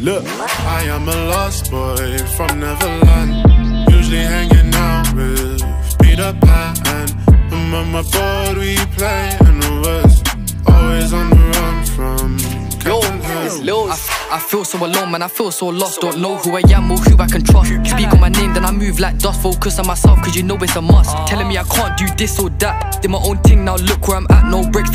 Look, I am a lost boy from Neverland. Usually hanging out with Peter Pan. And on my board we play and the West. Always on the run from I, I feel so alone, man, I feel so lost. Don't know who I am or who I can trust. Speak on my name, then I move like dust. Focus on myself, cause you know it's a must. Telling me I can't do this or that. Did my own thing, now look where I'm at No breaks